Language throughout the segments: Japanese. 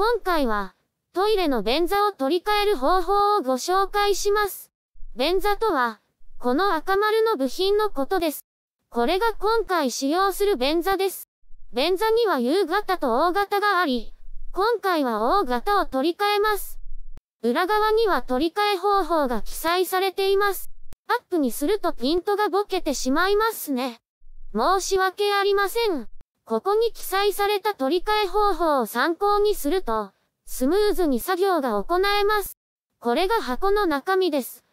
今回は、トイレの便座を取り替える方法をご紹介します。便座とは、この赤丸の部品のことです。これが今回使用する便座です。便座には U 型と O 型があり、今回は O 型を取り替えます。裏側には取り替え方法が記載されています。アップにするとピントがボケてしまいますね。申し訳ありません。ここに記載された取り替え方法を参考にすると、スムーズに作業が行えます。これが箱の中身です。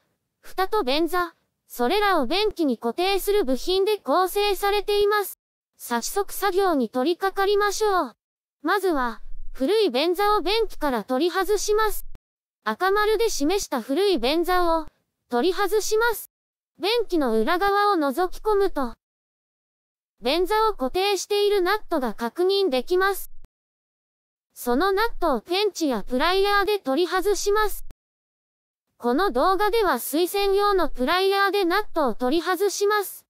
蓋と便座、それらを便器に固定する部品で構成されています。早速作業に取り掛かりましょう。まずは、古い便座を便器から取り外します。赤丸で示した古い便座を取り外します。便器の裏側を覗き込むと、便座を固定しているナットが確認できます。そのナットをペンチやプライヤーで取り外します。この動画では水栓用のプライヤーでナットを取り外します。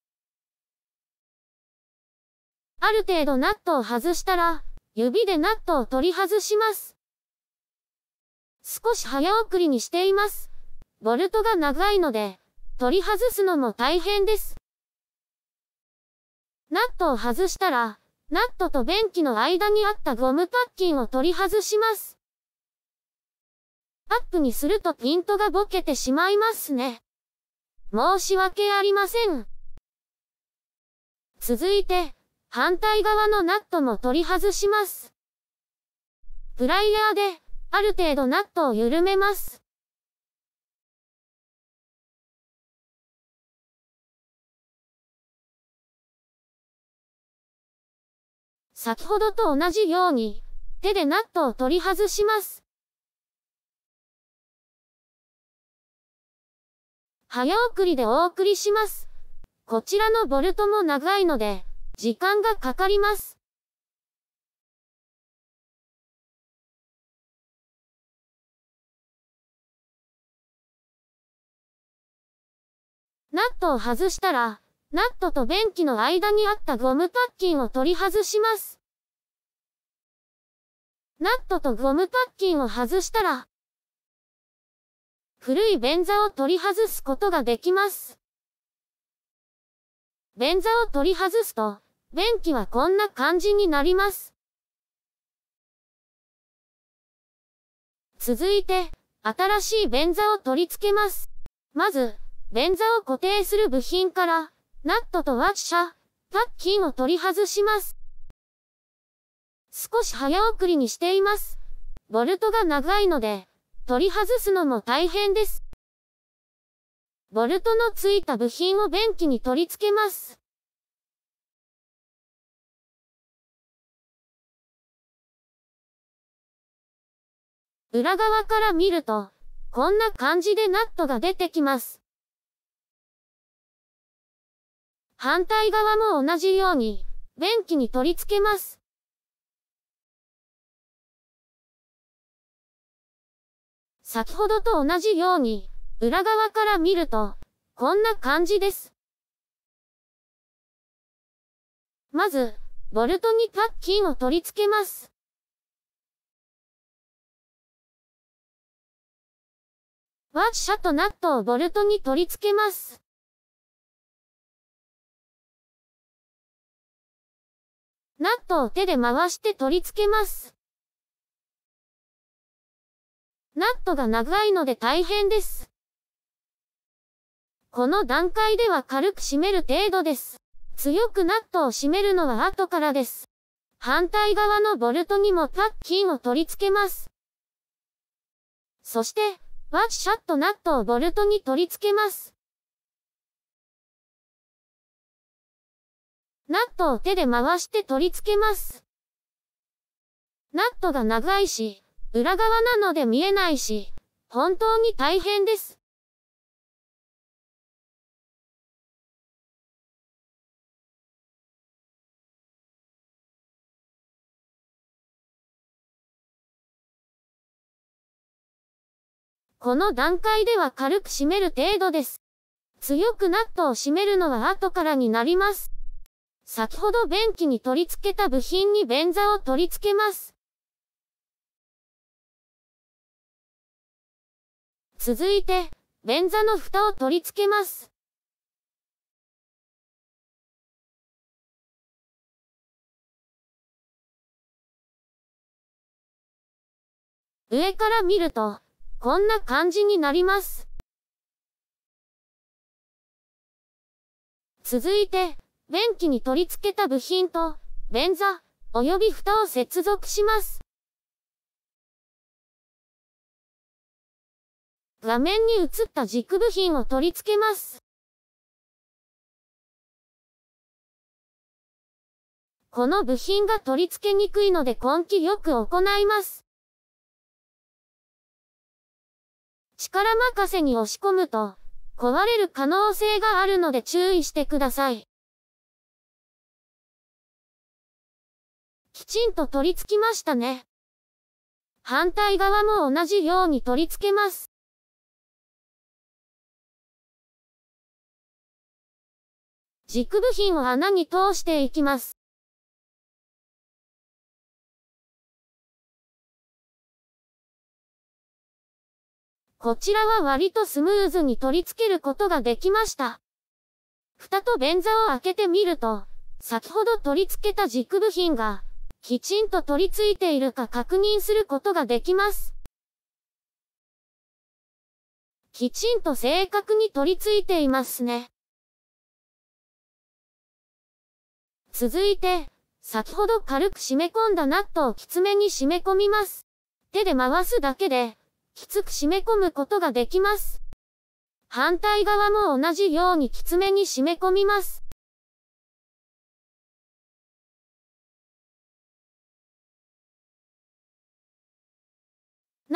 ある程度ナットを外したら、指でナットを取り外します。少し早送りにしています。ボルトが長いので、取り外すのも大変です。ナットを外したら、ナットと便器の間にあったゴムパッキンを取り外します。アップにするとピントがボケてしまいますね。申し訳ありません。続いて、反対側のナットも取り外します。プライヤーで、ある程度ナットを緩めます。先ほどと同じように、手でナットを取り外します。早送りでお送りします。こちらのボルトも長いので、時間がかかります。ナットを外したら、ナットと便器の間にあったゴムパッキンを取り外します。ナットとゴムパッキンを外したら、古い便座を取り外すことができます。便座を取り外すと、便器はこんな感じになります。続いて、新しい便座を取り付けます。まず、便座を固定する部品から、ナットとワッシャー、パッキンを取り外します。少し早送りにしています。ボルトが長いので、取り外すのも大変です。ボルトのついた部品を便器に取り付けます。裏側から見ると、こんな感じでナットが出てきます。反対側も同じように、便器に取り付けます。先ほどと同じように、裏側から見ると、こんな感じです。まず、ボルトにパッキンを取り付けます。ワッシャとナットをボルトに取り付けます。ナットを手で回して取り付けます。ナットが長いので大変です。この段階では軽く締める程度です。強くナットを締めるのは後からです。反対側のボルトにもパッキンを取り付けます。そして、ワッシャットナットをボルトに取り付けます。ナットを手で回して取り付けます。ナットが長いし、裏側なので見えないし、本当に大変です。この段階では軽く締める程度です。強くナットを締めるのは後からになります。先ほど便器に取り付けた部品に便座を取り付けます。続いて、便座の蓋を取り付けます。上から見ると、こんな感じになります。続いて、便器に取り付けた部品と、便座、及び蓋を接続します。画面に映った軸部品を取り付けます。この部品が取り付けにくいので根気よく行います。力任せに押し込むと、壊れる可能性があるので注意してください。きちんと取り付きましたね。反対側も同じように取り付けます。軸部品を穴に通していきます。こちらは割とスムーズに取り付けることができました。蓋と便座を開けてみると、先ほど取り付けた軸部品が、きちんと取り付いているか確認することができます。きちんと正確に取り付いていますね。続いて、先ほど軽く締め込んだナットをきつめに締め込みます。手で回すだけで、きつく締め込むことができます。反対側も同じようにきつめに締め込みます。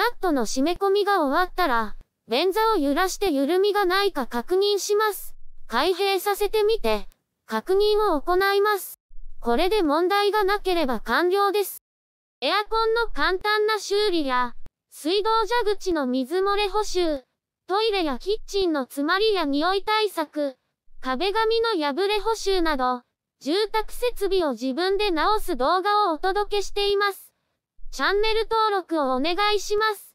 ナットの締め込みが終わったら、便座を揺らして緩みがないか確認します。開閉させてみて、確認を行います。これで問題がなければ完了です。エアコンの簡単な修理や、水道蛇口の水漏れ補修、トイレやキッチンの詰まりや匂い対策、壁紙の破れ補修など、住宅設備を自分で直す動画をお届けしています。チャンネル登録をお願いします。